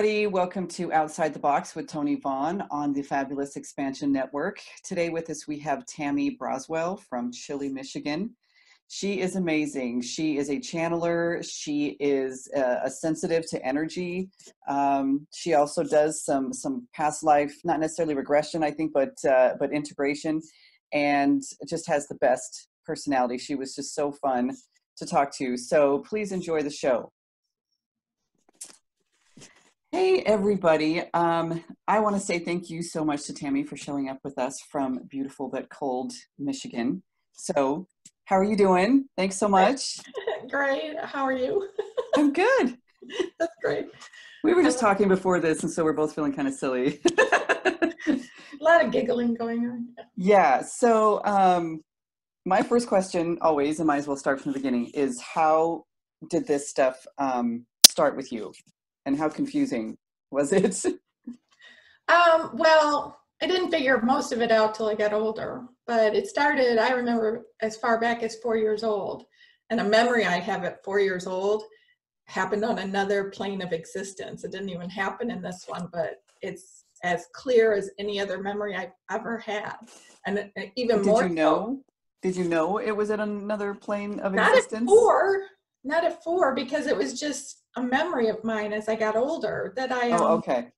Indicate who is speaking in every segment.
Speaker 1: Everybody. Welcome to Outside the Box with Tony Vaughn on the Fabulous Expansion Network. Today with us, we have Tammy Braswell from Chile, Michigan. She is amazing. She is a channeler. She is a, a sensitive to energy. Um, she also does some some past life, not necessarily regression, I think, but uh, but integration, and just has the best personality. She was just so fun to talk to. So please enjoy the show. Hey, everybody. Um, I want to say thank you so much to Tammy for showing up with us from beautiful but cold Michigan. So, how are you doing? Thanks so much.
Speaker 2: Great. How are you?
Speaker 1: I'm good.
Speaker 2: That's great.
Speaker 1: We were just talking before this, and so we're both feeling kind of silly.
Speaker 2: A lot of giggling going on.
Speaker 1: Yeah. So, um, my first question, always, and might as well start from the beginning, is how did this stuff um, start with you? And how confusing was it?
Speaker 2: um, well, I didn't figure most of it out till I got older, but it started, I remember as far back as four years old. And a memory I have at four years old happened on another plane of existence. It didn't even happen in this one, but it's as clear as any other memory I've ever had. And even
Speaker 1: did
Speaker 2: more.
Speaker 1: Did you know? So, did you know it was at another plane of
Speaker 2: not
Speaker 1: existence?
Speaker 2: Not at four. Not at four because it was just a memory of mine as I got older that I
Speaker 1: um, oh okay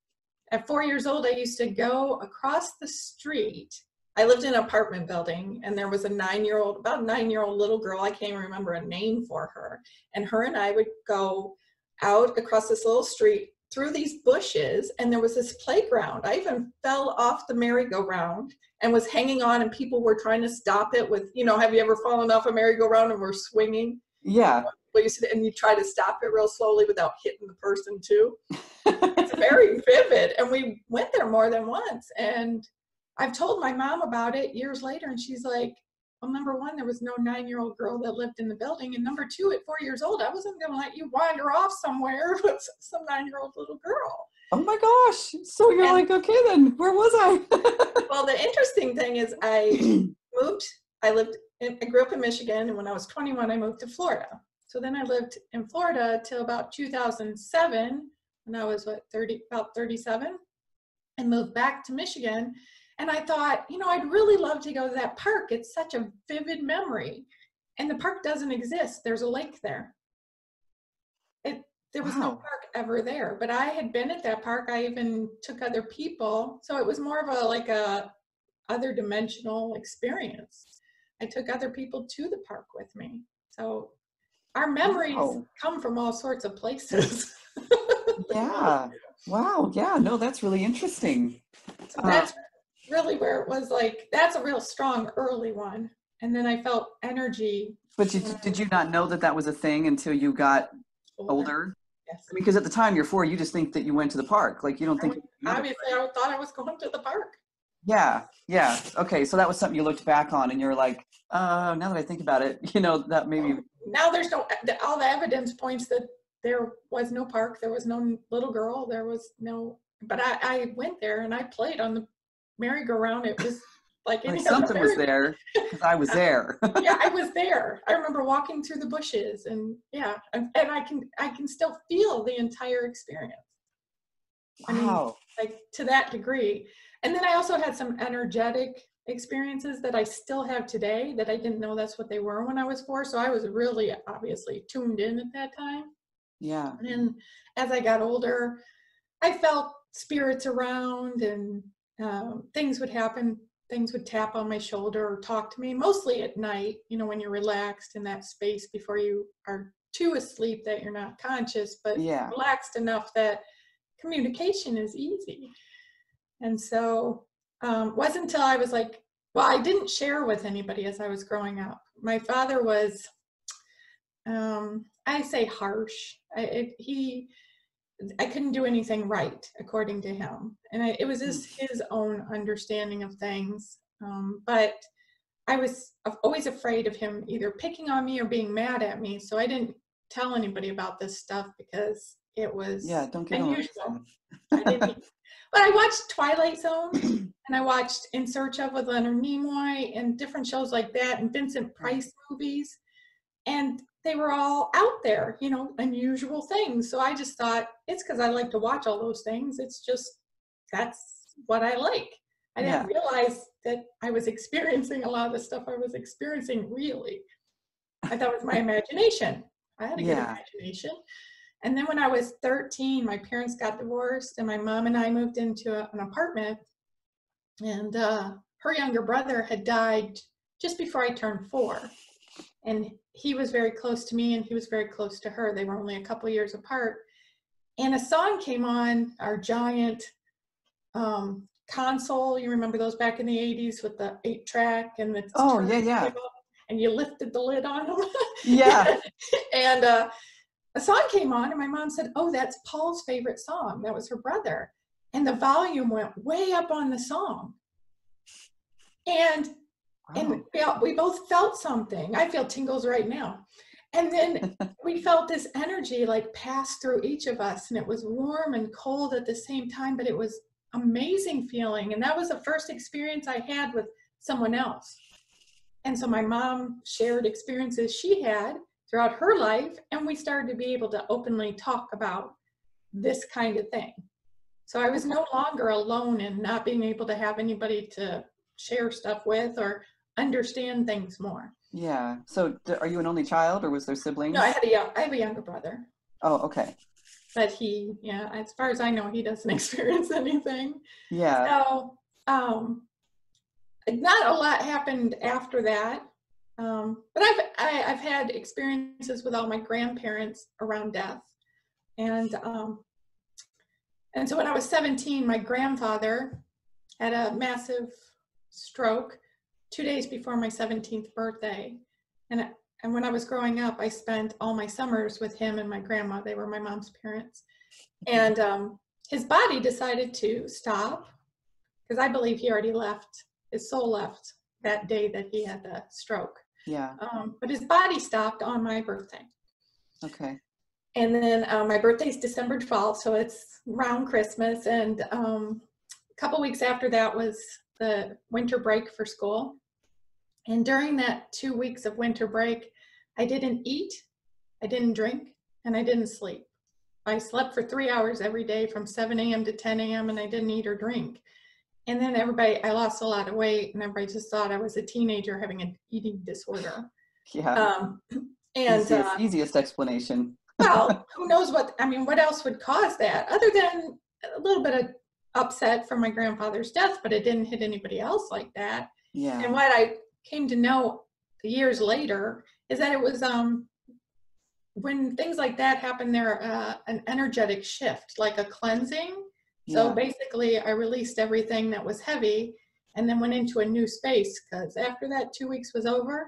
Speaker 2: at four years old I used to go across the street. I lived in an apartment building and there was a nine year old about nine year old little girl I can't remember a name for her and her and I would go out across this little street through these bushes and there was this playground. I even fell off the merry-go-round and was hanging on and people were trying to stop it with, you know, have you ever fallen off a merry-go-round and were swinging?
Speaker 1: Yeah
Speaker 2: you sit and you try to stop it real slowly without hitting the person too. it's very vivid. And we went there more than once. And I've told my mom about it years later, and she's like, well, number one, there was no nine year old girl that lived in the building. And number two, at four years old, I wasn't going to let you wander off somewhere with some nine year old little girl.
Speaker 1: Oh my gosh. So you're and, like, okay, then where was I?
Speaker 2: well, the interesting thing is, I moved, I lived, I grew up in Michigan. And when I was 21, I moved to Florida. So then I lived in Florida till about 2007 when I was what 30 about 37 and moved back to Michigan and I thought, you know, I'd really love to go to that park. It's such a vivid memory. And the park doesn't exist. There's a lake there. It there was wow. no park ever there, but I had been at that park. I even took other people. So it was more of a like a other dimensional experience. I took other people to the park with me. So our memories wow. come from all sorts of places.
Speaker 1: yeah. Wow. Yeah. No, that's really interesting.
Speaker 2: So that's uh, really where it was like, that's a real strong early one. And then I felt energy.
Speaker 1: But you, did you not know that that was a thing until you got older? older? Yes. Because at the time you're four, you just think that you went to the park. Like you don't think.
Speaker 2: I, obviously, I thought I was going to the park.
Speaker 1: Yeah. Yeah. Okay. So that was something you looked back on and you're like, uh, now that I think about it, you know, that maybe
Speaker 2: now there's no all the evidence points that there was no park there was no little girl there was no but i i went there and i played on the merry-go-round it was like,
Speaker 1: like something was there because i was there
Speaker 2: yeah i was there i remember walking through the bushes and yeah and, and i can i can still feel the entire experience
Speaker 1: wow I mean,
Speaker 2: like to that degree and then i also had some energetic experiences that I still have today that I didn't know that's what they were when I was four. So I was really obviously tuned in at that time.
Speaker 1: Yeah.
Speaker 2: And as I got older, I felt spirits around and um, things would happen. Things would tap on my shoulder or talk to me, mostly at night, you know, when you're relaxed in that space before you are too asleep that you're not conscious, but
Speaker 1: yeah.
Speaker 2: relaxed enough that communication is easy. And so um, wasn't until I was like, well, I didn't share with anybody as I was growing up. My father was, um, I say harsh. I, it, he, I couldn't do anything right according to him, and I, it was just hmm. his own understanding of things. Um, but I was always afraid of him either picking on me or being mad at me, so I didn't tell anybody about this stuff because it was
Speaker 1: yeah, don't get unusual.
Speaker 2: I didn't, but I watched Twilight Zone and I watched In Search of with Leonard Nimoy and different shows like that and Vincent Price movies. and they were all out there, you know, unusual things. So I just thought it's because I like to watch all those things. It's just that's what I like. I didn't
Speaker 1: Yeah.
Speaker 2: realize that I was experiencing a lot of the stuff I was experiencing really. I thought it was my imagination. I had a good
Speaker 1: Yeah.
Speaker 2: imagination. And then when I was 13, my parents got divorced, and my mom and I moved into a- an apartment. And uh, her younger brother had died just before I turned four. And he was very close to me, and he was very close to her. They were only a couple years apart. And a song came on, our giant um, console. You remember those back in the 80s with the eight track and the
Speaker 1: Oh, yeah, yeah.
Speaker 2: And you lifted the lid on them.
Speaker 1: Yeah.
Speaker 2: and uh, a song came on, and my mom said, "Oh, that's Paul's favorite song." That was her brother, and the volume went way up on the song. And and
Speaker 1: Wow.
Speaker 2: we, we both felt something. I feel tingles right now. And then we felt this energy like pass through each of us, and it was warm and cold at the same time, but it was amazing feeling. And that was the first experience I had with someone else. And so my mom shared experiences she had throughout her life, and we started to be able to openly talk about this kind of thing. So I was no longer alone in not being able to have anybody to share stuff with or understand things more.
Speaker 1: Yeah. So, d- are you an only child, or was there siblings?
Speaker 2: No, I had a young, I have a younger brother,
Speaker 1: oh, okay.
Speaker 2: but he, yeah, as far as I know, he doesn't experience anything.
Speaker 1: Yeah.
Speaker 2: So, um, not a lot happened after that. Um, but I've I, I've had experiences with all my grandparents around death, and um, and so when I was 17, my grandfather had a massive stroke two days before my 17th birthday, and and when I was growing up, I spent all my summers with him and my grandma. They were my mom's parents, and um, his body decided to stop because I believe he already left. His soul left that day that he had the stroke.
Speaker 1: Yeah.
Speaker 2: Um, but his body stopped on my birthday.
Speaker 1: Okay.
Speaker 2: And then um, my is December 12th, so it's around Christmas. And um, a couple weeks after that was the winter break for school. And during that two weeks of winter break, I didn't eat, I didn't drink, and I didn't sleep. I slept for three hours every day from 7 a.m. to 10 a.m., and I didn't eat or drink. And then everybody, I lost a lot of weight, and everybody just thought I was a teenager having an eating disorder.
Speaker 1: Yeah.
Speaker 2: Um, and
Speaker 1: easiest,
Speaker 2: uh,
Speaker 1: easiest explanation.
Speaker 2: well, who knows what, I mean, what else would cause that other than a little bit of upset from my grandfather's death, but it didn't hit anybody else like that.
Speaker 1: Yeah.
Speaker 2: And what I came to know years later is that it was um, when things like that happen, there uh, an energetic shift, like a cleansing. So
Speaker 1: yeah.
Speaker 2: basically, I released everything that was heavy and then went into a new space because after that two weeks was over,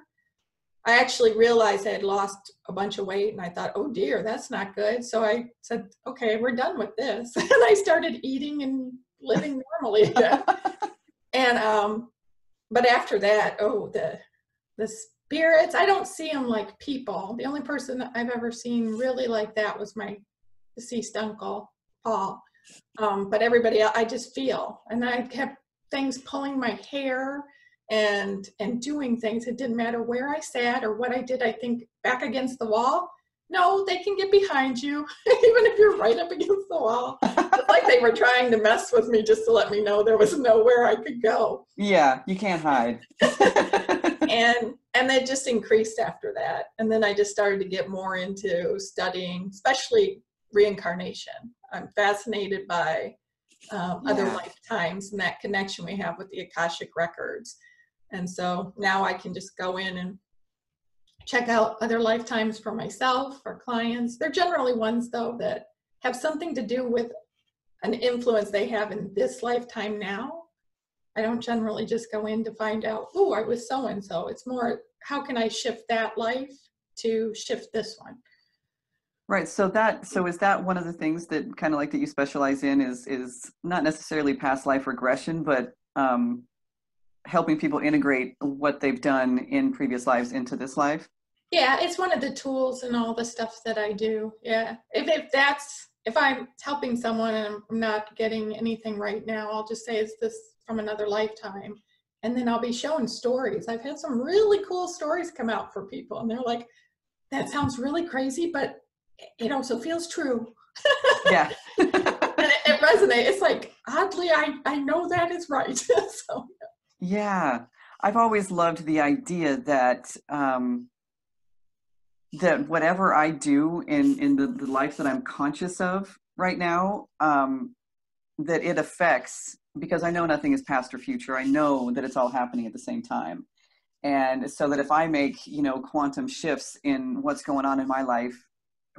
Speaker 2: I actually realized I had lost a bunch of weight and I thought, oh dear, that's not good. So I said, okay, we're done with this. and I started eating and living normally again. and, um, but after that, oh, the, the spirits, I don't see them like people. The only person that I've ever seen really like that was my deceased uncle, Paul. Um, but everybody else, I just feel, and I kept things pulling my hair and and doing things. It didn't matter where I sat or what I did. I think back against the wall. No, they can get behind you, even if you're right up against the wall. It's like they were trying to mess with me just to let me know there was nowhere I could go.
Speaker 1: yeah. You can't hide.
Speaker 2: And and it just increased after that. And then I just started to get more into studying, especially reincarnation. I'm fascinated by um, other lifetimes and that connection we have with the Akashic records. And so now I can just go in and check out other lifetimes for myself or clients. They're generally ones though that have something to do with an influence they have in this lifetime now. I don't generally just go in to find out, oh, I was so and so. It's more, how can I shift that life to shift this one?
Speaker 1: Right. So that so is that one of the things that kind of like that you specialize in is is not necessarily past life regression, but um, helping people integrate what they've done in previous lives into this life.
Speaker 2: Yeah, it's one of the tools and all the stuff that I do. Yeah. If, if that's, if I'm helping someone and I'm not getting anything right now, I'll just say, is this from another lifetime? And then I'll be showing stories. I've had some really cool stories come out for people, and they're like, that sounds really crazy, but it also feels true.
Speaker 1: Yeah.
Speaker 2: and it, it resonates. It's like, oddly, I, I know that is right. so,
Speaker 1: yeah. I've always loved the idea that um, that whatever I do in in the, the life that I'm conscious of right now, um, that it affects because I know nothing is past or future. I know that it's all happening at the same time. And so that if I make, you know, quantum shifts in what's going on in my life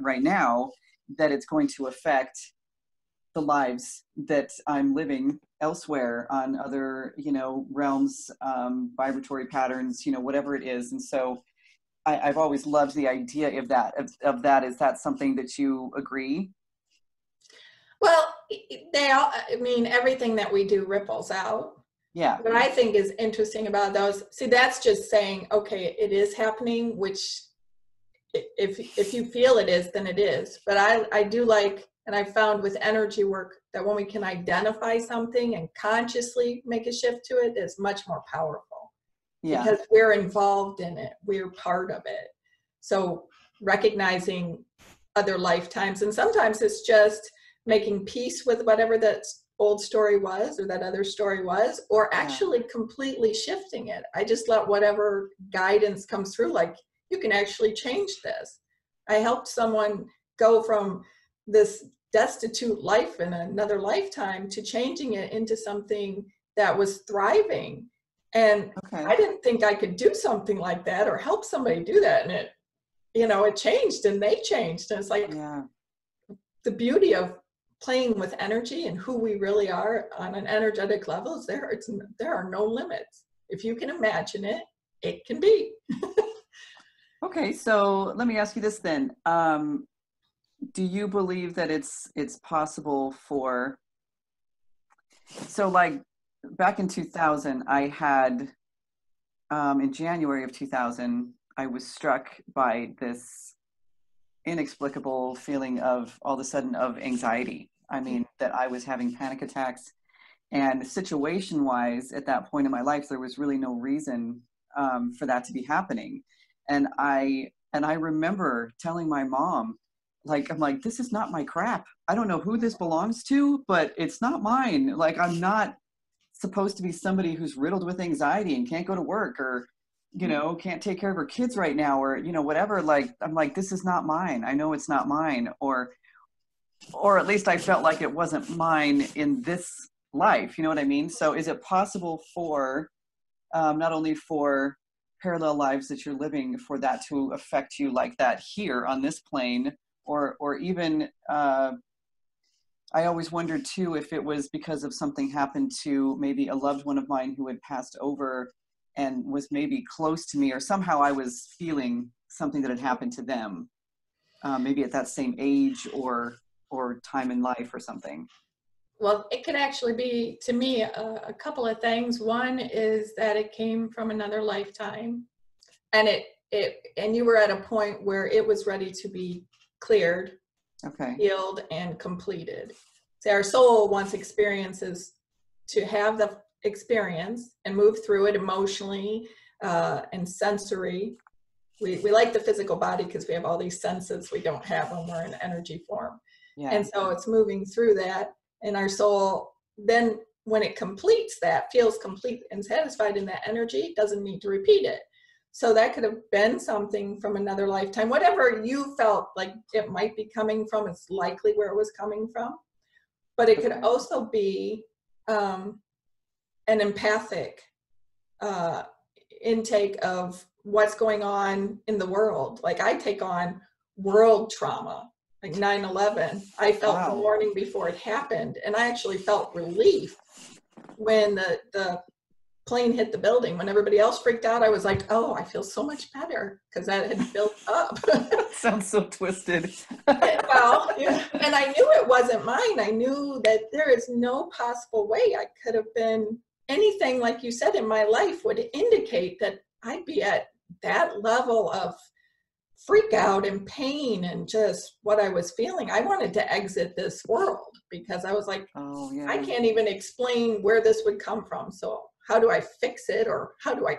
Speaker 1: right now, that it's going to affect the lives that I'm living elsewhere on other, you know, realms, um, vibratory patterns, you know, whatever it is. And so I, have always loved the idea of that, of, of that. Is that something that you agree?
Speaker 2: Well, they all, I mean, everything that we do ripples out.
Speaker 1: Yeah.
Speaker 2: What I think is interesting about those, see, that's just saying, okay, it is happening, which if if you feel it is, then it is. But I I do like, and I found with energy work that when we can identify something and consciously make a shift to it, it, is much more powerful.
Speaker 1: Yeah.
Speaker 2: Because we're involved in it, we're part of it. So recognizing other lifetimes, and sometimes it's just making peace with whatever that old story was or that other story was or actually yeah. completely shifting it i just let whatever guidance comes through like you can actually change this. I helped someone go from this destitute life in another lifetime to changing it into something that was thriving. And okay. i didn't think i could do something like that or help somebody do that. And it you know it changed and they changed. And it's like
Speaker 1: yeah.
Speaker 2: the beauty of playing with energy and who we really are on an energetic level is there it's there are no limits. If you can imagine it it can be
Speaker 1: okay so let me ask you this then um, do you believe that it's it's possible for so like back in 2000 i had um, in january of 2000 i was struck by this inexplicable feeling of all of a sudden of anxiety. I mean, that I was having panic attacks. And situation wise, at that point in my life, there was really no reason um, for that to be happening. And I and I remember telling my mom, like, I'm like, this is not my crap. I don't know who this belongs to, but it's not mine. Like, I'm not supposed to be somebody who's riddled with anxiety and can't go to work or you know can't take care of her kids right now or you know whatever like i'm like this is not mine i know it's not mine or or at least i felt like it wasn't mine in this life you know what i mean so is it possible for um, not only for parallel lives that you're living for that to affect you like that here on this plane or or even uh, i always wondered too if it was because of something happened to maybe a loved one of mine who had passed over and was maybe close to me or somehow i was feeling something that had happened to them uh, maybe at that same age or or time in life or something
Speaker 2: well it could actually be to me a, a couple of things one is that it came from another lifetime and it it and you were at a point where it was ready to be cleared
Speaker 1: okay
Speaker 2: healed and completed so our soul wants experiences to have the experience and move through it emotionally uh, and sensory. We, we like the physical body because we have all these senses we don't have when we're in energy form. Yeah. And so it's moving through that. And our soul, then when it completes that, feels complete and satisfied in that energy, doesn't need to repeat it. So that could have been something from another lifetime. Whatever you felt like it might be coming from, it's likely where it was coming from. But it could also be um, an empathic uh, intake of what's going on in the world. Like I take on world trauma, like 9-11. I felt wow. the morning before it happened, and I actually felt relief when the, the plane hit the building. When everybody else freaked out, I was like, oh, I feel so much better because that had built up.
Speaker 1: Sounds so twisted.
Speaker 2: well, yeah. and I knew it wasn't mine. I knew that there is no possible way I could have been anything like you said in my life would indicate that I'd be at that level of freak out and pain and just what I was feeling. I wanted to exit this world because I was like,
Speaker 1: oh, yeah.
Speaker 2: I can't even explain where this would come from. So how do I fix it or how do I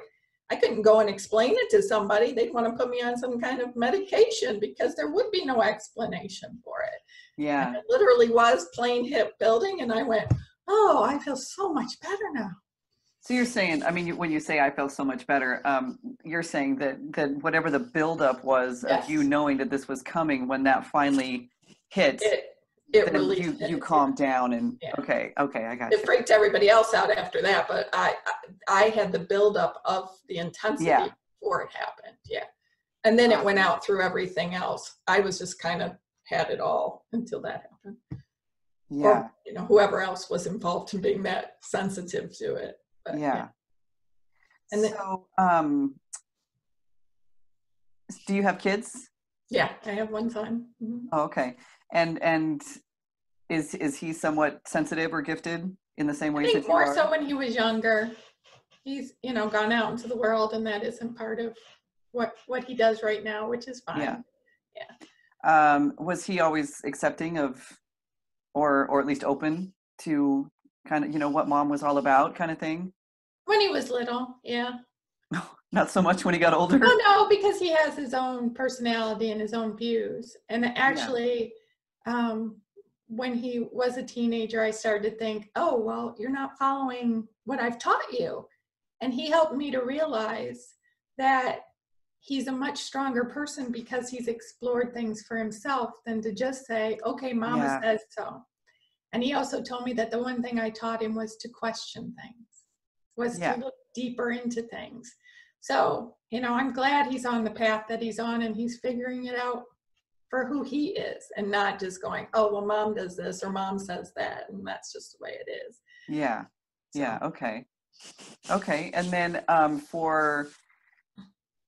Speaker 2: I couldn't go and explain it to somebody. They'd want to put me on some kind of medication because there would be no explanation for it.
Speaker 1: Yeah.
Speaker 2: And it literally was plane hip building. And I went, oh, I feel so much better now.
Speaker 1: So you're saying, I mean, when you say I feel so much better, um, you're saying that that whatever the buildup was
Speaker 2: Yes.
Speaker 1: of you knowing that this was coming, when that finally hit,
Speaker 2: It, it really
Speaker 1: you you calmed down and
Speaker 2: Yeah.
Speaker 1: okay, okay, I got
Speaker 2: it
Speaker 1: you.
Speaker 2: freaked everybody else out after that, but I, I, I had the buildup of the intensity
Speaker 1: Yeah.
Speaker 2: before it happened. Yeah. And then it went out through everything else. I was just kind of had it all until that happened.
Speaker 1: Yeah,
Speaker 2: Or, you know, whoever else was involved in being that sensitive to it. But,
Speaker 1: yeah.
Speaker 2: And then-
Speaker 1: so, um, do you have kids?
Speaker 2: Yeah, I have one son. Mhm.
Speaker 1: Oh, okay. And and is is he somewhat sensitive or gifted in the same
Speaker 2: I think more
Speaker 1: are?
Speaker 2: so when he was younger. He's, you know, gone out into the world and that isn't part of what, what he does right now, which is fine.
Speaker 1: Yeah. Yeah. um, was he always accepting of, or or at least open to kind of you know what mom was all about, kind of thing?
Speaker 2: When he was little, yeah.
Speaker 1: Not so much when he got older.
Speaker 2: Oh no, because he has his own personality and his own views. And actually, um, when he was a teenager, I started to think, oh well, you're not following what I've taught you. And he helped me to realize that he's a much stronger person because he's explored things for himself than to just say, okay, mama
Speaker 1: Yeah.
Speaker 2: says so. And he also told me that the one thing I taught him was to question things, was
Speaker 1: Yeah.
Speaker 2: to look deeper into things. So, you know, I'm glad he's on the path that he's on and he's figuring it out for who he is and not just going, oh, well, mom does this or mom says that. And that's just the way it is.
Speaker 1: Yeah. Yeah. Okay. Okay. And then um, for,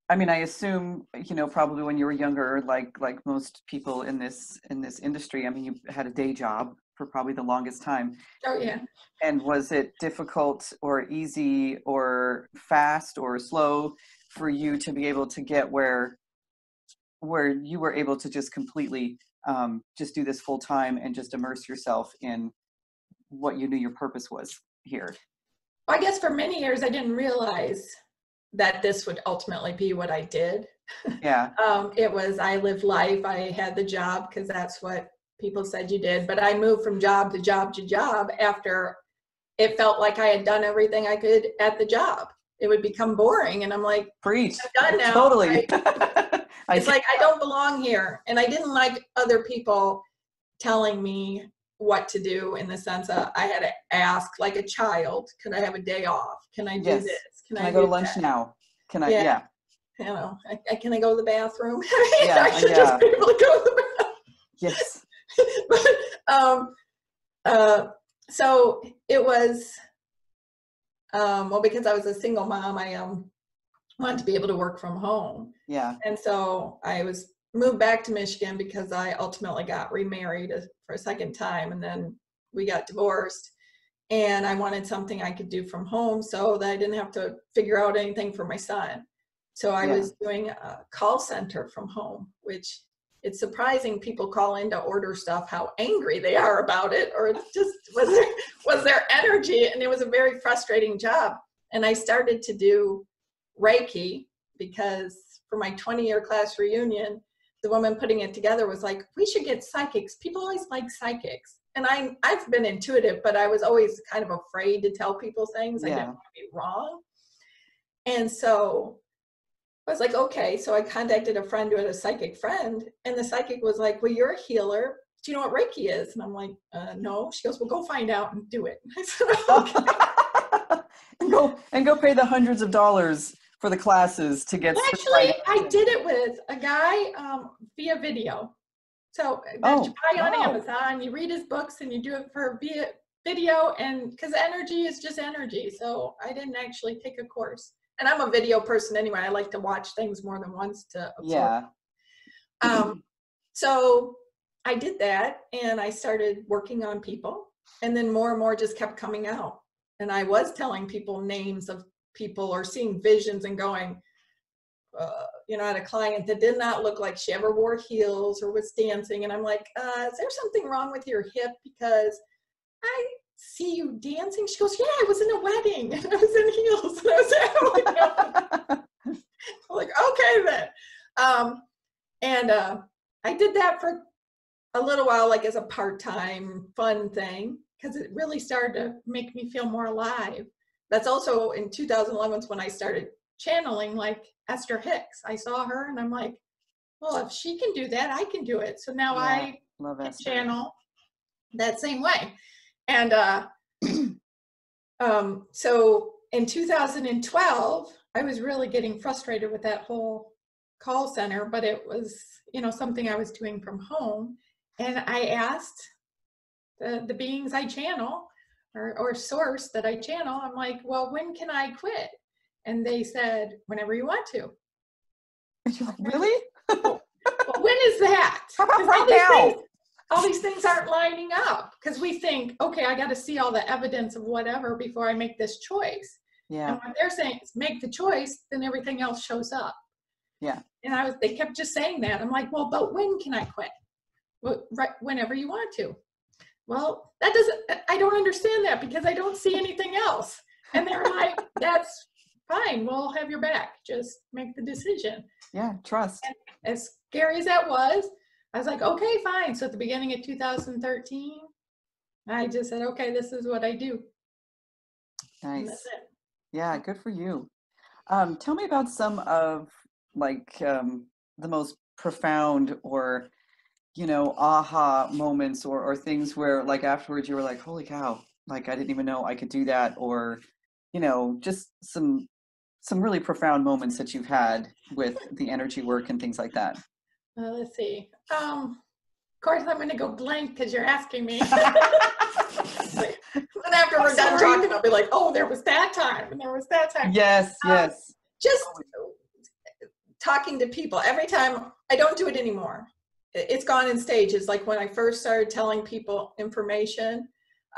Speaker 1: I mean, I assume you know probably when you were younger, like like most people in this in this industry. I mean, you had a day job for probably the longest time.
Speaker 2: Oh, yeah.
Speaker 1: And was it difficult or easy or fast or slow for you to be able to get where where you were able to just completely um, just do this full time and just immerse yourself in what you knew your purpose was here?
Speaker 2: Well, I guess for many years, I didn't realize that this would ultimately be what I did.
Speaker 1: Yeah.
Speaker 2: Um, it was, I lived life, I had the job because that's what people said you did. But I moved from job to job to job after it felt like I had done everything I could at the job. It would become boring. And I'm like,
Speaker 1: Preach.
Speaker 2: I'm done now.
Speaker 1: Totally. I
Speaker 2: it's like I don't belong here. And I didn't like other people telling me what to do in the sense of I had to ask like a child, can I have a day off? Can I do
Speaker 1: Yes.
Speaker 2: this?
Speaker 1: Can I go to lunch
Speaker 2: that?
Speaker 1: now? Can I?
Speaker 2: Yeah.
Speaker 1: Yeah.
Speaker 2: You know, I, I, can I go to the bathroom? I
Speaker 1: Yeah,
Speaker 2: I should
Speaker 1: yeah.
Speaker 2: just be able to go to the bathroom.
Speaker 1: Yes.
Speaker 2: but, um, uh, so it was, um, well, because I was a single mom, I um, wanted to be able to work from home.
Speaker 1: Yeah.
Speaker 2: And so I was moved back to Michigan because I ultimately got remarried for a second time and then we got divorced. And I wanted something I could do from home so that I didn't have to figure out anything for my son. So I
Speaker 1: Yeah.
Speaker 2: was doing a call center from home, which it's surprising people call in to order stuff how angry they are about it or it's just was their, was their energy? And it was a very frustrating job. And i started to do reiki because for my 20 year class reunion the woman putting it together was like we should get psychics. People always like psychics. And I, i've been intuitive but i was always kind of afraid to tell people things.
Speaker 1: Yeah.
Speaker 2: i didn't want to be wrong. And so I was like, okay. So I contacted a friend who had a psychic friend, and the psychic was like, well, you're a healer. Do you know what Reiki is? And I'm like, uh, no. She goes, well, go find out and do it. I said, okay.
Speaker 1: and go and go pay the hundreds of dollars for the classes to get.
Speaker 2: Well, actually, I did it with a guy um, via video. So uh, that you
Speaker 1: Oh,
Speaker 2: buy on
Speaker 1: wow.
Speaker 2: Amazon, you read his books, and you do it for via video. And because energy is just energy, so I didn't actually take a course. And I'm a video person anyway. I like to watch things more than once to absorb
Speaker 1: Yeah.
Speaker 2: um, so I did that and I started working on people and then more and more just kept coming out. And I was telling people names of people or seeing visions and going, uh, you know, I had a client that did not look like she ever wore heels or was dancing. And I'm like, uh, is there something wrong with your hip? Because I see you dancing? She goes, Yeah, I was in a wedding and I was in heels. And I was like, like okay then. Um, and uh, I did that for a little while, like as a part time fun thing, because it really started to make me feel more alive. That's also in 2011 when I started channeling like Esther Hicks. I saw her and I'm like, well, if she can do that, I can do it. So now
Speaker 1: Yeah,
Speaker 2: I
Speaker 1: Love it.
Speaker 2: channel that same way. And uh, um, so in 2012, I was really getting frustrated with that whole call center, but it was, you know, something I was doing from home. And I asked the, the beings I channel or, or source that I channel, I'm like, well, when can I quit? And they said, whenever you want to.
Speaker 1: And you're like, really?
Speaker 2: Well, when is that?
Speaker 1: How about right
Speaker 2: all
Speaker 1: now?
Speaker 2: things- all these things aren't lining up because we think, okay, I got to see all the evidence of whatever before I make this choice.
Speaker 1: Yeah.
Speaker 2: And what they're saying is make the choice, then everything else shows up.
Speaker 1: Yeah.
Speaker 2: And I was, they kept just saying that. I'm like, well, but when can I quit? Well, right, whenever you want to. Well, that doesn't, I don't understand that because I don't see anything else. And they're like, that's fine. We'll have your back. Just make the decision
Speaker 1: Yeah. Trust.
Speaker 2: as scary as that was, I was like, okay, fine. So at the beginning of 2013, I just said, okay, this is what I do.
Speaker 1: Nice. Yeah, good for you. Um, tell me about some of like um, the most profound or you know aha moments or or things where like afterwards you were like, holy cow, like I didn't even know I could do that, or you know just some some really profound moments that you've had with the energy work and things like that.
Speaker 2: Uh, let's see. Um, of course, I'm going to go blank because you're asking me. and after we're done talking, I'll be like, oh, there was that time, and there was that time.
Speaker 1: yes,
Speaker 2: Um,
Speaker 1: yes.
Speaker 2: just talking to people. Every time i don't do it anymore. It's gone in stages. Like when i first started telling people information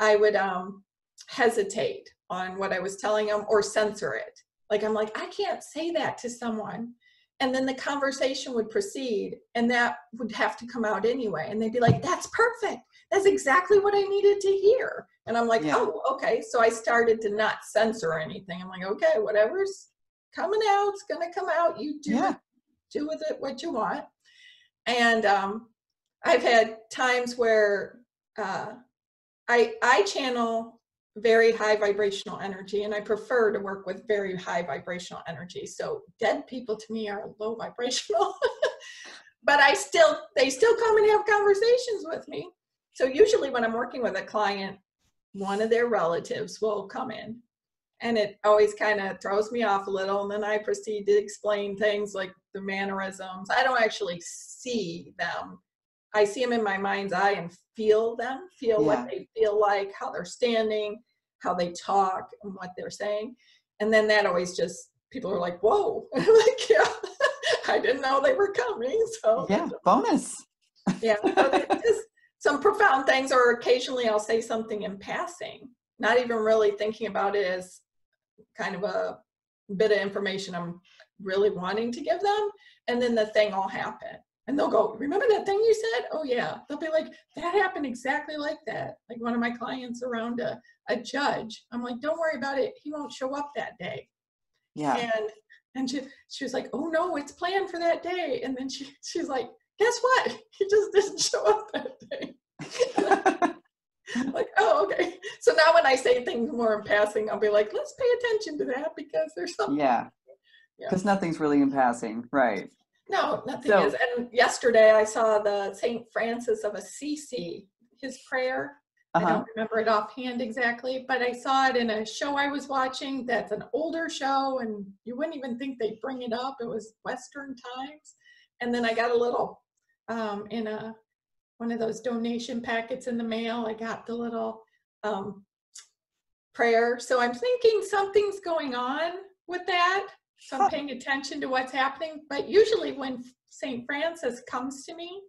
Speaker 2: i would um hesitate on what i was telling them or censor it. Like i'm like i can't say that to someone. And then the conversation would proceed and that would have to come out anyway. And they'd be like that's perfect. That's exactly what i needed to hear. And i'm like
Speaker 1: Yeah.
Speaker 2: oh okay. So i started to not censor anything. I'm like okay whatever's coming out it's gonna come out you do
Speaker 1: Yeah.
Speaker 2: it, do with it what you want. And um i've had times where uh i i channel very high vibrational energy and i prefer to work with very high vibrational energy. So dead people to me are low vibrational but i still they still come and have conversations with me. So usually when i'm working with a client one of their relatives will come in and it always kind of throws me off a little and then i proceed to explain things like the mannerisms. I don't actually see them. I see them in my mind's eye and feel them feel
Speaker 1: Yeah.
Speaker 2: what they feel like how they're standing how they talk and what they're saying. And then that always just people are like whoa. Like yeah i didn't know they were coming so.
Speaker 1: Yeah, bonus.
Speaker 2: yeah so just some profound things or occasionally i'll say something in passing. Not even really thinking about it as kind of a bit of information i'm really wanting to give them and then the thing will happen. And they'll go remember that thing you said? Oh yeah. They'll be like that happened exactly like that. Like one of my clients around a, a judge. I'm like don't worry about it. He won't show up that day.
Speaker 1: Yeah.
Speaker 2: and and she, she was like oh no it's planned for that day. And then she she's like guess what? He just didn't show up that day like oh okay so now when i say things more in passing i'll be like let's pay attention to that because there's something
Speaker 1: yeah.
Speaker 2: Yeah.
Speaker 1: Because nothing's really in passing, right?
Speaker 2: no nothing
Speaker 1: So-
Speaker 2: is and yesterday i saw the saint francis of assisi his prayer I
Speaker 1: Uh-huh.
Speaker 2: don't remember it offhand exactly, but I saw it in a show I was watching that's an older show, and you wouldn't even think they'd bring it up. It was Western Times. And then I got a little um, in a one of those donation packets in the mail. I got the little um, prayer. So I'm thinking something's going on with that. So I'm paying attention to what's happening. But usually when St. Francis comes to me,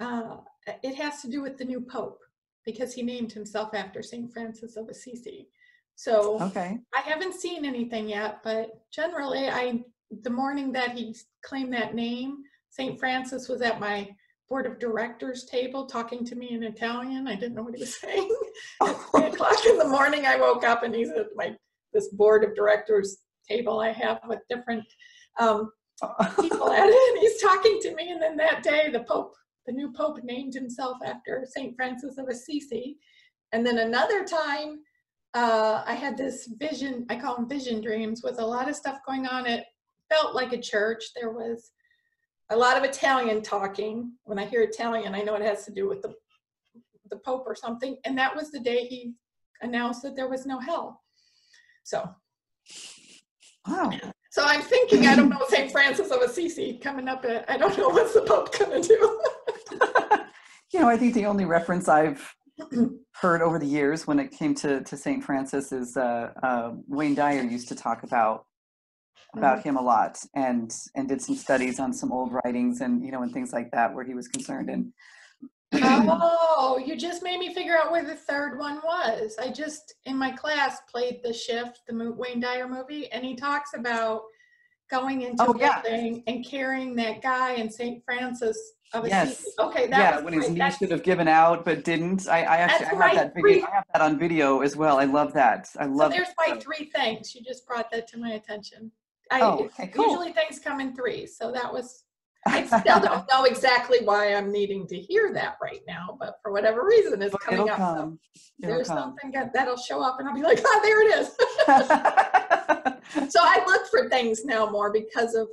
Speaker 2: uh, it has to do with the new pope because he named himself after St. Francis of Assisi. So
Speaker 1: Okay.
Speaker 2: I haven't seen anything yet, but generally, I the morning that he claimed that name, St. Francis was at my board of directors table talking to me in Italian. I didn't know what he was saying. at three o'clock in the morning, I woke up and he's at my this board of directors table I have with different um, people at it, and he's talking to me. And then that day, the Pope, the new Pope, named himself after Saint Francis of Assisi. And then another time, uh, I had this vision. I call them vision dreams, with a lot of stuff going on. It felt like a church. There was a lot of Italian talking. When I hear Italian, I know it has to do with the the Pope or something. And that was the day he announced that there was no hell. So,
Speaker 1: wow.
Speaker 2: So I'm thinking, I don't know, St. Francis of Assisi coming up. At, I don't know what's the Pope gonna do.
Speaker 1: you know, I think the only reference I've heard over the years when it came to to St. Francis is uh, uh, Wayne Dyer used to talk about about mm-hmm. him a lot and and did some studies on some old writings and you know and things like that where he was concerned and
Speaker 2: oh you just made me figure out where the third one was. I just in my class played the shift the wayne dyer movie and he talks about going into oh, yeah. and carrying that guy in st francis of
Speaker 1: yes. okay that yeah when his knee should have given out but didn't. I, I actually I have that video i have that on video as well. I love that. I love
Speaker 2: so there's my three things. You just brought that to my attention I, oh, okay, cool. usually things come in threes. So that was, I still don't know exactly why I'm needing to hear that right now, but for whatever reason it's coming It'll up. Come. So there's come. something that'll show up and I'll be like, ah, there it is. so I look for things now more because of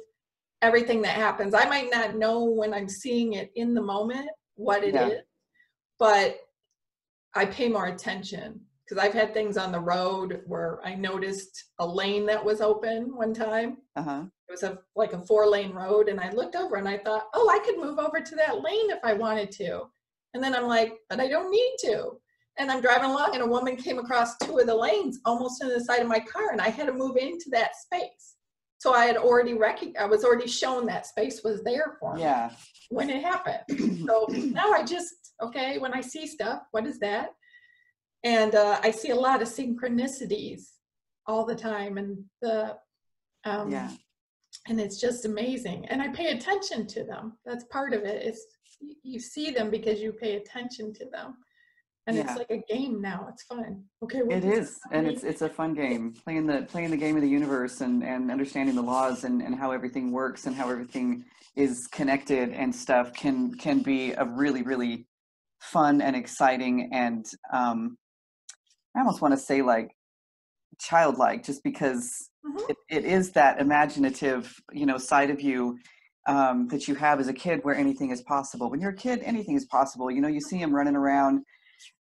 Speaker 2: everything that happens. I might not know when I'm seeing it in the moment what it yeah. is, but I pay more attention because I've had things on the road where I noticed a lane that was open one time. Uh-huh. It was a like a four lane road, and I looked over and I thought, oh, I could move over to that lane if I wanted to. And then I'm like, but I don't need to. And I'm driving along, and a woman came across two of the lanes almost in the side of my car, and I had to move into that space. So I had already rec- I was already shown that space was there for me.
Speaker 1: Yeah.
Speaker 2: When it happened. so now I just okay when I see stuff, what is that? And uh, I see a lot of synchronicities all the time, and the um, yeah, and it's just amazing. And I pay attention to them. That's part of it. It's you see them because you pay attention to them, and yeah. it's like a game now. It's fun. Okay,
Speaker 1: it is, and it's it's a fun game playing the playing the game of the universe and and understanding the laws and and how everything works and how everything is connected and stuff can can be a really really fun and exciting and um, I almost want to say like childlike, just because mm-hmm. it, it is that imaginative, you know, side of you um, that you have as a kid where anything is possible. When you're a kid, anything is possible. You know, you see them running around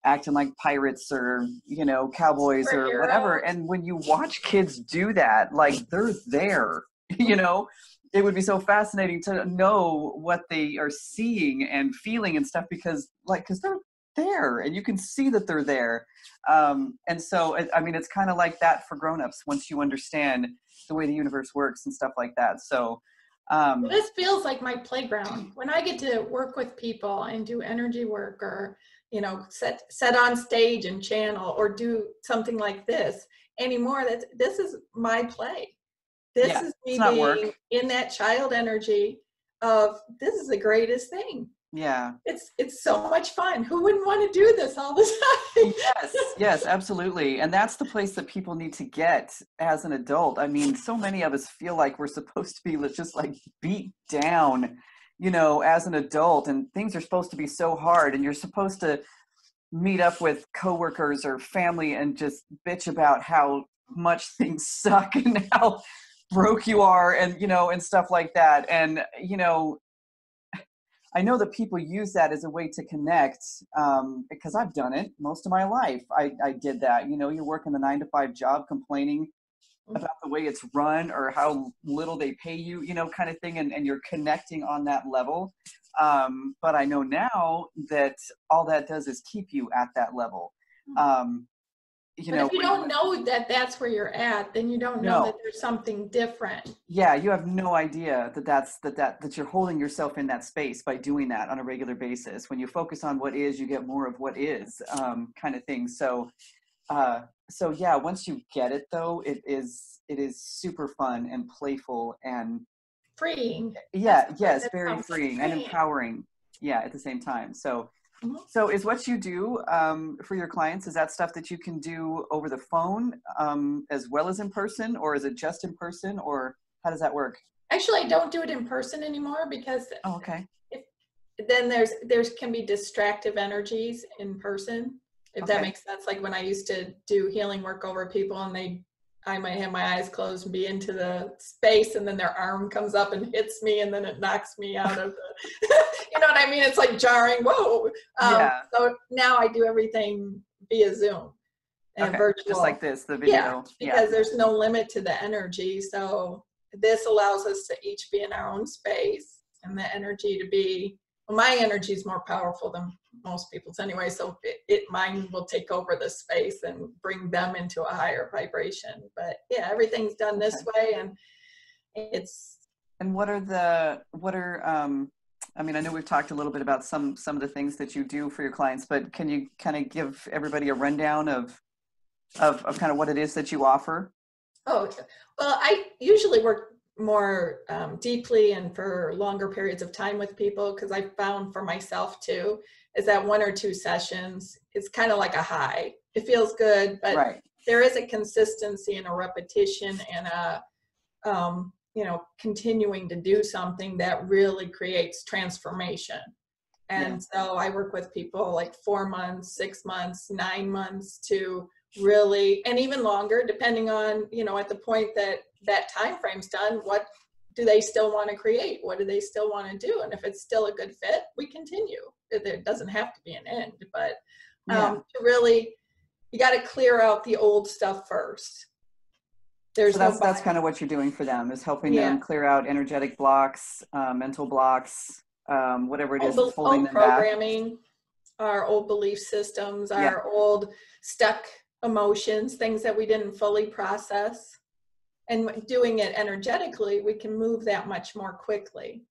Speaker 1: acting like pirates or you know cowboys or whatever and when you watch kids do that like they're there you know it would be so fascinating to know what they are seeing and feeling and stuff because like because they're there and you can see that they're there. Um, and so i mean it's kind of like that for grown-ups once you understand the way the universe works and stuff like that. So um,
Speaker 2: this feels like my playground. When i get to work with people and do energy work or you know set set on stage and channel or do something like this anymore that this is my play. This yeah, is me being work. in that child energy of this is the greatest thing
Speaker 1: yeah.
Speaker 2: It's it's so much fun. Who wouldn't want to do this all the time?
Speaker 1: Yes yes absolutely. And that's the place that people need to get as an adult. I mean so many of us feel like we're supposed to be just like beat down you know as an adult and things are supposed to be so hard and you're supposed to meet up with coworkers or family and just bitch about how much things suck and how broke you are and you know and stuff like that. And you know I know that people use that as a way to connect um, because I've done it most of my life. I, I did that. You know, you're working the nine to five job complaining mm-hmm. about the way it's run or how little they pay you, you know, kind of thing. And, and you're connecting on that level. Um, but I know now that all that does is keep you at that level. Mm-hmm. Um,
Speaker 2: you but know, if you don't know that that's where you're at, then you don't know no. that there's something different.
Speaker 1: Yeah, you have no idea that that's that that that you're holding yourself in that space by doing that on a regular basis. When you focus on what is, you get more of what is, um, kind of thing. So, uh, so yeah, once you get it though, it is it is super fun and playful and
Speaker 2: freeing.
Speaker 1: Yeah, yes, very freeing, freeing and empowering yeah at the same time so
Speaker 2: Mhm.
Speaker 1: so is what you do um, for your clients is that stuff that you can do over the phone um, as well as in person or is it just in person or how does that work?
Speaker 2: Actually, I don't do it in person anymore because
Speaker 1: oh okay.
Speaker 2: then there's there's can be distractive energies in person if that makes sense. Like when i used to do healing work over people and they i might have my eyes closed and be into the space and then their arm comes up and hits me and then it knocks me out of the you know what i mean it's like jarring whoa um,
Speaker 1: Yeah.
Speaker 2: so now i do everything via zoom and
Speaker 1: okay
Speaker 2: virtual
Speaker 1: just like this the video Yeah,
Speaker 2: because there's no limit to the energy. So this allows us to each be in our own space and the energy to be. Well, my energy is more powerful than most people's anyway, so it, it mine will take over the space and bring them into a higher vibration. But yeah, everything's done this way, and it's
Speaker 1: And what are the what are um I mean I know we've talked a little bit about some some of the things that you do for your clients, but can you kind of give everybody a rundown of of, of kind of what it is that you offer?
Speaker 2: Oh, well, I usually work more um, deeply and for longer periods of time with people because I found for myself too is that one or two sessions, it's kind of like a high. It feels good, but
Speaker 1: right.
Speaker 2: there is a consistency and a repetition and a, um, you know, continuing to do something that really creates transformation. And so I work with people like four months, six months, nine months to really and even longer depending on you know at the point that that time frame's done what do they still want to create what do they still want to do and if it's still a good fit we continue it, it doesn't have to be an end but
Speaker 1: Yeah.
Speaker 2: um to really you got to clear out the old stuff first there's
Speaker 1: so that's
Speaker 2: no
Speaker 1: that's kind of what you're doing for them is helping
Speaker 2: Yeah.
Speaker 1: them clear out energetic blocks, uh, mental blocks, um, whatever it is
Speaker 2: old,
Speaker 1: holding
Speaker 2: old
Speaker 1: them back.
Speaker 2: programming our old belief systems
Speaker 1: Yeah.
Speaker 2: our old stuck emotions things that we didn't fully process and doing it energetically we can move that much more quickly.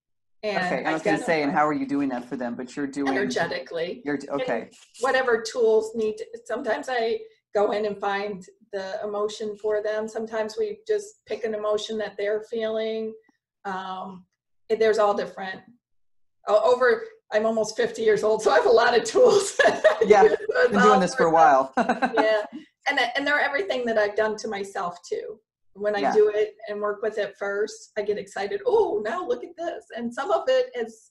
Speaker 2: And
Speaker 1: Okay, I was going to say, and how are you doing that for them? But you're doing
Speaker 2: energetically.
Speaker 1: You're okay.
Speaker 2: whatever tools need to, sometimes i go in and find the emotion for them. Sometimes we just pick an emotion that they're feeling. Um, it- there's all different over i'm almost 50 years old so i have a lot of tools.
Speaker 1: Yeah,
Speaker 2: it's
Speaker 1: Been doing this for a while.
Speaker 2: yeah and and they're everything that i've done to myself too when i
Speaker 1: Yeah.
Speaker 2: do it and work with it first i get excited oh now look at this and some of it is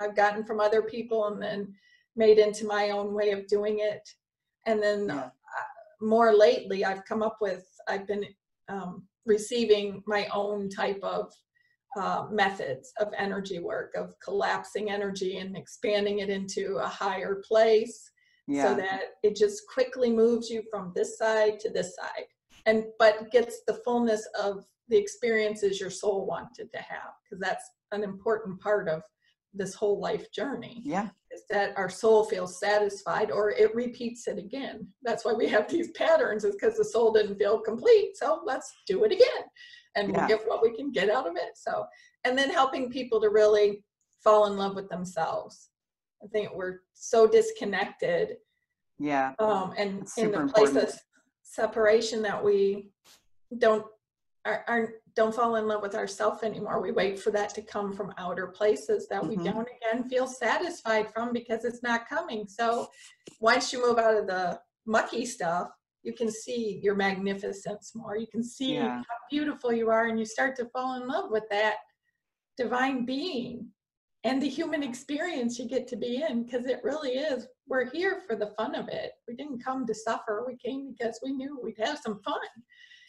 Speaker 2: i've gotten from other people and then made into my own way of doing it and then
Speaker 1: Yeah.
Speaker 2: uh, more lately i've come up with i've been um, receiving my own type of uh, methods of energy work of collapsing energy and expanding it into a higher place
Speaker 1: yeah.
Speaker 2: so that it just quickly moves you from this side to this side and but gets the fullness of the experiences your soul wanted to have because that's an important part of this whole life journey
Speaker 1: yeah.
Speaker 2: is that our soul feels satisfied or it repeats it again that's why we have these patterns is because the soul didn't feel complete so let's do it again and
Speaker 1: Yeah.
Speaker 2: we'll get what we can get out of it so and then helping people to really fall in love with themselves i think we're so disconnected
Speaker 1: Yeah.
Speaker 2: um, and in the place
Speaker 1: important.
Speaker 2: of separation that we don't are, are don't fall in love with ourselves anymore. We wait for that to come from outer places that we
Speaker 1: Mhm.
Speaker 2: don't again feel satisfied from because it's not coming. So once you move out of the mucky stuff, you can see your magnificence more. You can see
Speaker 1: Yeah.
Speaker 2: how beautiful you are, and you start to fall in love with that divine being and the human experience you get to be in because it really is we're here for the fun of it we didn't come to suffer we came because we knew we'd have some fun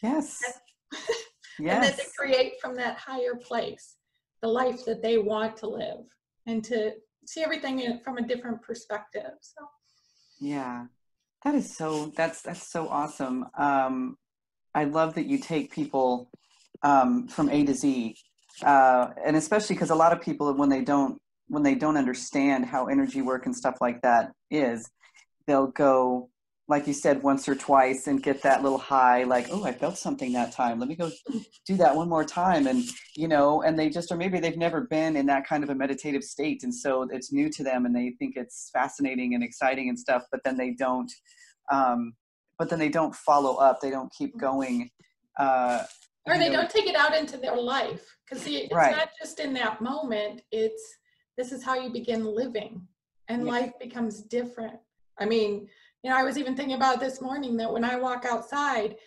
Speaker 1: Yes.
Speaker 2: and then
Speaker 1: Yes.
Speaker 2: to create from that higher place the life that they want to live and to see everything in, from a different perspective so
Speaker 1: Yeah. That is so that's that's so awesome. Um I love that you take people um from A to Z. Uh and especially because a lot of people when they don't when they don't understand how energy work and stuff like that is, they'll go like you said once or twice and get that little high like oh i felt something that time. Let me go do that one more time. And you know and they just or maybe they've never been in that kind of a meditative state and so it's new to them and they think it's fascinating and exciting and stuff but then they don't um but then they don't follow up. They don't keep going uh
Speaker 2: or they
Speaker 1: know,
Speaker 2: don't take it out into their life. Because see, it's
Speaker 1: Right.
Speaker 2: not just in that moment it's this is how you begin living and
Speaker 1: Yeah.
Speaker 2: life becomes different. I mean, you know, I was even thinking about this morning that when I walk outside,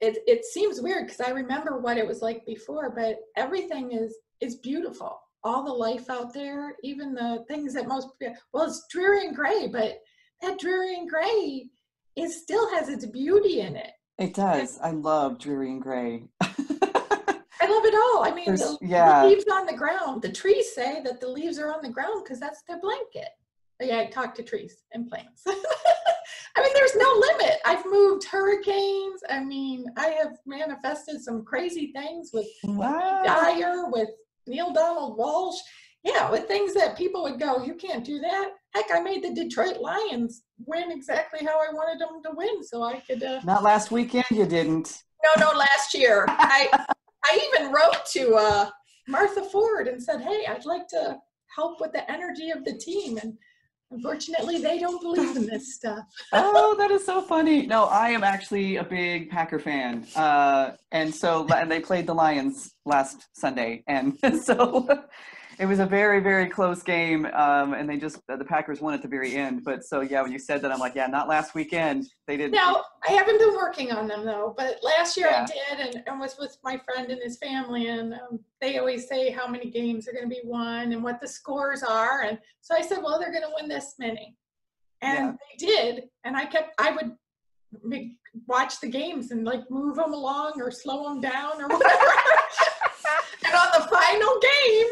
Speaker 2: it it seems weird because I remember what it was like before, but everything is is beautiful. All the life out there, even the things that most well, it's dreary and gray, but that dreary and gray it still has its beauty in it.
Speaker 1: It does. I love Dreary and Gray.
Speaker 2: I love it all. I mean, the,
Speaker 1: yeah.
Speaker 2: the leaves on the ground. The trees say that the leaves are on the ground because that's their blanket. But yeah, I talk to trees and plants. I mean, there's no limit. I've moved hurricanes. I mean, I have manifested some crazy things with
Speaker 1: wow.
Speaker 2: Dyer, with Neale Donald Walsch. Yeah, with things that people would go, you can't do that. Heck, I made the Detroit Lions win exactly how I wanted them to win, so I could. Uh,
Speaker 1: Not last weekend, you didn't.
Speaker 2: no, no, last year. I I even wrote to uh, Martha Ford and said, "Hey, I'd like to help with the energy of the team." And unfortunately, they don't believe in this stuff.
Speaker 1: oh, that is so funny. No, I am actually a big Packer fan. Uh, and so, and they played the Lions last Sunday. And so it was a very, very close game. Um, and they just, the Packers won at the very end. But so, yeah, when you said that, I'm like, yeah, not last weekend. They didn't.
Speaker 2: Now, I haven't been working on them though, but last year
Speaker 1: Yeah.
Speaker 2: I did, and, and was with my friend and his family, and um, they always say how many games are going to be won and what the scores are, and so I said, well, they're going to win this many, and they did, and I kept, I would make, watch the games and like move them along or slow them down or whatever, and on the final game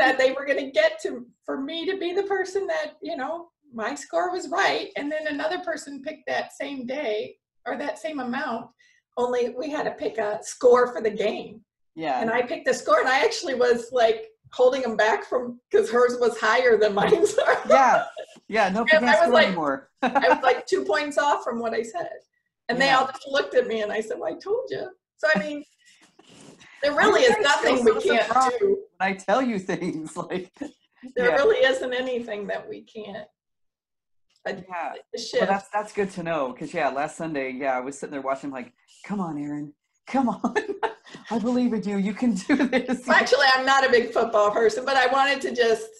Speaker 2: that they were going to get to for me to be the person that you know my score was right and then another person picked that same day or that same amount only we had to pick a score for the game
Speaker 1: Yeah.
Speaker 2: and i picked the score and i actually was like holding them back from because hers was higher than mine
Speaker 1: yeah. Yeah. No,
Speaker 2: And I was like-
Speaker 1: anymore.
Speaker 2: i was like two points off from what i said and they all just looked at me and i said well i told you so i mean there really is nothing we can't do
Speaker 1: I tell you things like,
Speaker 2: there
Speaker 1: Yeah.
Speaker 2: really isn't anything that we can't
Speaker 1: yeah. Well, that's that's good to know because yeah, last Sunday, yeah, I was sitting there watching, like, come on, Aaron, come on, I believe in you. You can do this.
Speaker 2: Actually, I'm not a big football person, but I wanted to just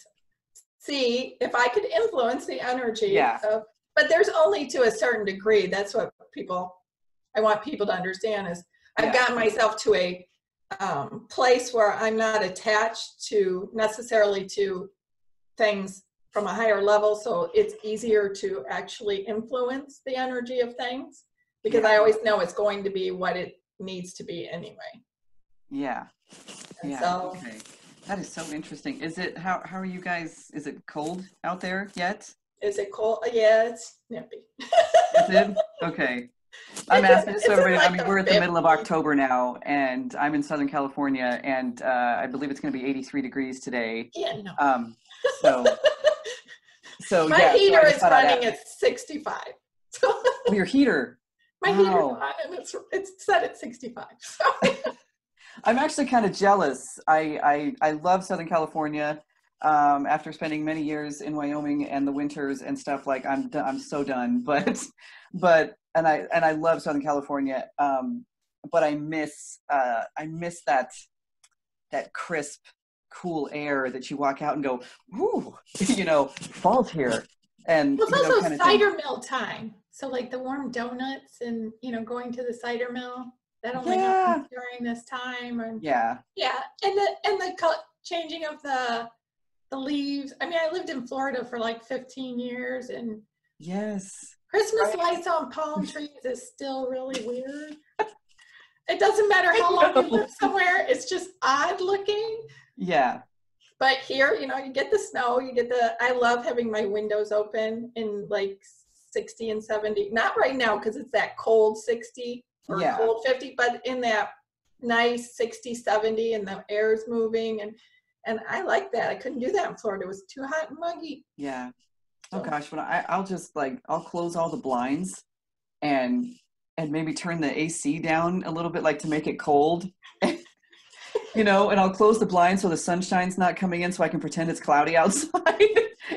Speaker 2: see if I could influence the energy
Speaker 1: Yeah.
Speaker 2: of but there's only to a certain degree. That's what people I want people to understand is I've
Speaker 1: Yeah.
Speaker 2: gotten myself to a um, place where I'm not attached to necessarily to things from a higher level, so it's easier to actually influence the energy of things because I always know it's going to be what it needs to be anyway.
Speaker 1: Yeah.
Speaker 2: And
Speaker 1: Yeah.
Speaker 2: so
Speaker 1: Okay. That is so interesting. Is it how how are you guys? Is it cold out there yet?
Speaker 2: Is it cold? Yeah, it's nippy.
Speaker 1: Is it? Okay. I'm asking
Speaker 2: it's
Speaker 1: so everybody. I mean, we're at the middle of October now, and I'm in Southern California, and uh, I believe it's going to be 83 degrees today.
Speaker 2: Yeah, no.
Speaker 1: Um, so, so
Speaker 2: My
Speaker 1: yeah. so
Speaker 2: heater
Speaker 1: just
Speaker 2: is running at 65. So
Speaker 1: Oh, your heater.
Speaker 2: my heater's
Speaker 1: Wow.
Speaker 2: on and it's it's set at 65. So
Speaker 1: I'm actually kind of jealous. I, I I love Southern California. Um, after spending many years in Wyoming and the winters and stuff, like I'm I'm so done. But but and I and I love Southern California. Um, but I miss uh, I miss that that crisp, cool air that you walk out and go, "Ooh," you know, fall's here. And
Speaker 2: well, it's
Speaker 1: you know,
Speaker 2: also
Speaker 1: kind of thing.
Speaker 2: cider mill time. So like the warm donuts and you know going to the cider mill that only
Speaker 1: Yeah.
Speaker 2: happens during this time and
Speaker 1: Yeah,
Speaker 2: yeah and the and the co- changing of the the leaves. I mean, I lived in Florida for like 15 years and
Speaker 1: yes,
Speaker 2: Christmas lights on palm trees is still really weird. It doesn't matter how long you live somewhere, it's just odd looking.
Speaker 1: yeah,
Speaker 2: But here, you know, you get the snow, you get the, I love having my windows open in like 60 and 70. Not right now because it's that cold 60 or
Speaker 1: Yeah.
Speaker 2: cold 50, but in that nice 60, 70 and the air's moving. And, and I like that. I couldn't do that in Florida. It was too hot and muggy.
Speaker 1: yeah. Oh gosh, when I I'll just like I'll close all the blinds and and maybe turn the AC down a little bit like to make it cold. you know, and I'll close the blinds so the sunshine's not coming in so I can pretend it's cloudy outside.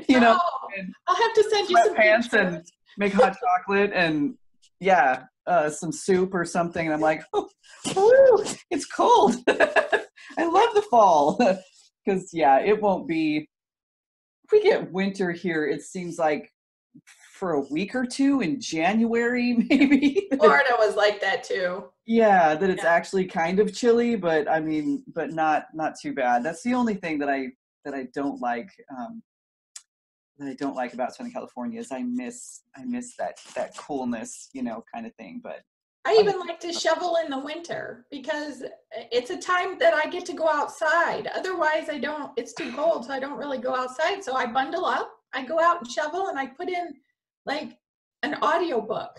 Speaker 1: you know,
Speaker 2: Oh, I'll have to send you some
Speaker 1: sweatpants and make hot chocolate and yeah, uh, some soup or something. And I'm like, oh, woo, it's cold. I love the fall. because yeah, it won't be. We get winter here, it seems like for a week or two in January, maybe.
Speaker 2: Florida was like that too.
Speaker 1: yeah, that it's
Speaker 2: Yeah.
Speaker 1: actually kind of chilly, but I mean, but not not too bad. That's the only thing that I that I don't like. Um, that I don't like about Southern California is I miss I miss that that coolness, you know, kind of thing. But
Speaker 2: I even like to shovel in the winter because it's a time that I get to go outside. Otherwise, I don't, it's too cold, so I don't really go outside. So I bundle up, I go out and shovel, and I put in like an audio book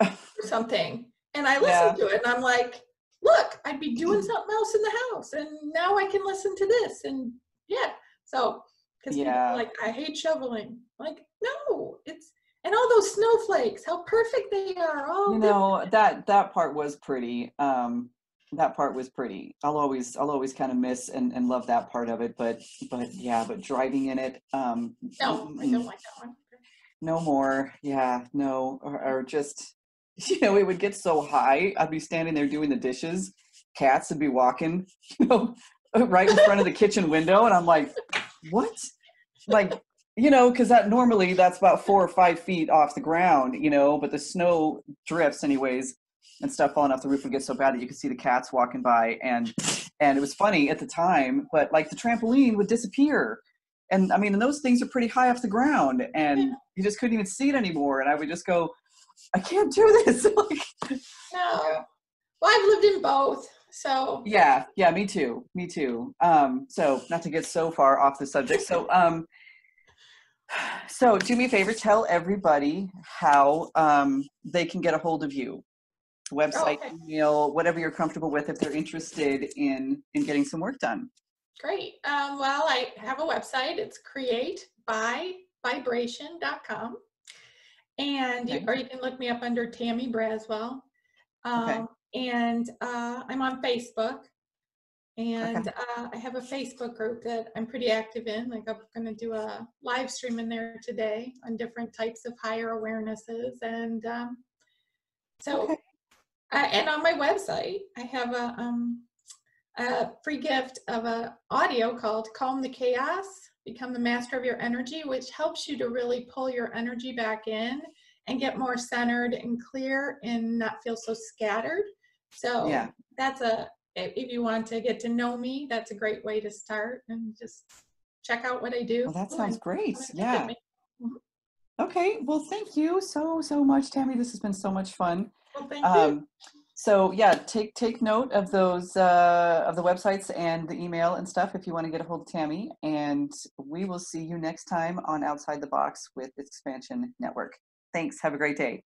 Speaker 2: or something. And I listen
Speaker 1: Yeah.
Speaker 2: to it, and I'm like, look, I'd be doing mm-hmm. something else in the house, and now I can listen to this. And yeah, so because
Speaker 1: Yeah.
Speaker 2: like, I hate shoveling. Like, no, it's, and all those snowflakes, how perfect they are. oh
Speaker 1: you know that that part was pretty um that part was pretty i'll always i'll always kind of miss and, and love that part of it but but yeah but driving in it um
Speaker 2: No, I
Speaker 1: mm,
Speaker 2: don't like that one.
Speaker 1: no more yeah no or, or just you know it would get so high i'd be standing there doing the dishes cats would be walking you know right in front of the kitchen window and i'm like what like you know because that normally that's about four or five feet off the ground you know but the snow drifts anyways and stuff falling off the roof would get so bad that you could see the cats walking by and and it was funny at the time but like the trampoline would disappear and i mean and those things are pretty high off the ground and you just couldn't even see it anymore and i would just go i can't do this like
Speaker 2: No. Well, I've lived in both. So
Speaker 1: yeah yeah me too me too um so not to get so far off the subject so um so do me a favor tell everybody how um they can get a hold of you website
Speaker 2: okay.
Speaker 1: email whatever you're comfortable with if they're interested in in getting some work done
Speaker 2: great. Um, well, I have a website. It's createbyvibration.com. And you,
Speaker 1: Okay.
Speaker 2: or you can look me up under Tammy Braswell. Um,
Speaker 1: Okay.
Speaker 2: And uh, I'm on Facebook. And uh, I have a Facebook group that I'm pretty active in. Like I'm going to do a live stream in there today on different types of higher awarenesses. And um, so,
Speaker 1: Okay.
Speaker 2: uh, and on my website, I have a, um, a free gift of a audio called Calm the Chaos, Become the Master of Your Energy, which helps you to really pull your energy back in and get more centered and clear and not feel so scattered. So
Speaker 1: yeah
Speaker 2: that's a if you want to get to know me, that's a great way to start and just check out what I do.
Speaker 1: well that sounds great.
Speaker 2: come and visit
Speaker 1: yeah. okay. Well thank you so so much tammy. This has been so much fun.
Speaker 2: Well, thank you.
Speaker 1: um so yeah take take note of those uh of the websites and the email and stuff if you want to get a hold of tammy and we will see you next time on outside the box with Xpnsion Network. Thanks. Have a great day